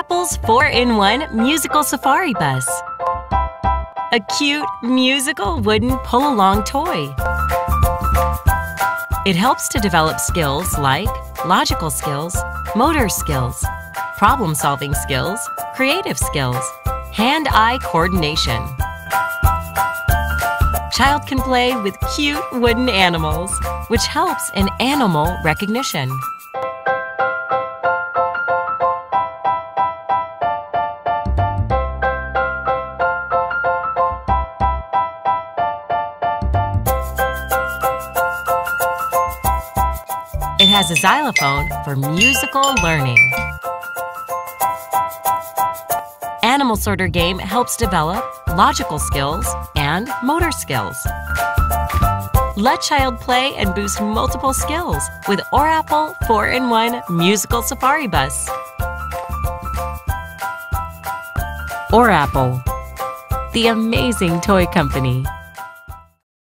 Orapple's 4-in-1 musical safari bus. A cute, musical wooden pull-along toy. It helps to develop skills like logical skills, motor skills, problem-solving skills, creative skills, hand-eye coordination. Child can play with cute wooden animals, which helps in animal recognition. Has a xylophone for musical learning. Animal Sorter game helps develop logical skills and motor skills. Let child play and boost multiple skills with Orapple 4-in-1 Musical Safari Bus. Orapple, the amazing toy company.